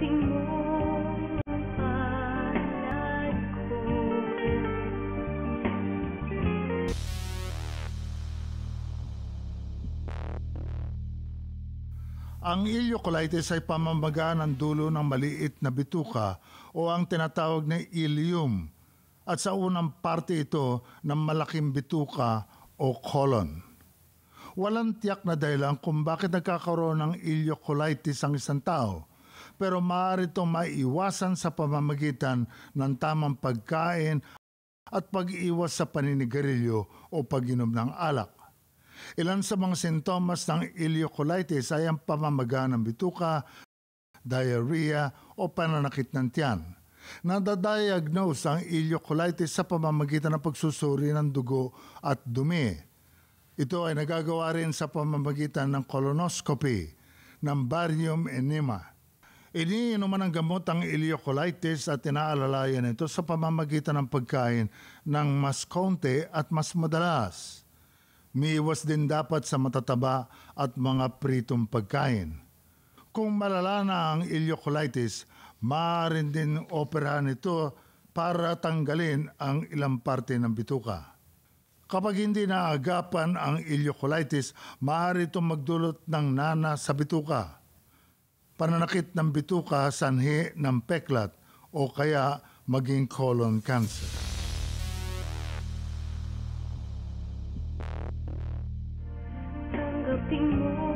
Ang ileocolitis ay pamamaga ng dulo ng maliit na bituka o ang tinatawag na ileum at sa unang parte ito ng malaking bituka o colon. Walang tiyak na dahilan kung bakit nagkakaroon ng ileocolitis ang isang tao pero maaari itong maiwasan sa pamamagitan ng tamang pagkain at pag-iwas sa paninigarilyo o pag-inom ng alak. Ilan sa mga sintomas ng ileocolitis ay ang pamamaga ng bituka, diarrhea o pananakit ng tiyan. Nadadiagnose ang ileocolitis sa pamamagitan ng pagsusuri ng dugo at dumi. Ito ay nagagawa rin sa pamamagitan ng colonoscopy ng barium enema. Iniinuman ng gamot ang ileocolitis at inaalalayan ito sa pamamagitan ng pagkain ng mas konti at mas madalas. Miiwas din dapat sa matataba at mga pritong pagkain. Kung malala na ang ileocolitis, maaaring din operahan ito para tanggalin ang ilang parte ng bituka. Kapag hindi naagapan ang ileocolitis, maaari itong magdulot ng nana sa bituka, pananakit ng bituka, sanhi ng peklat o kaya maging colon cancer. Tanggapin mo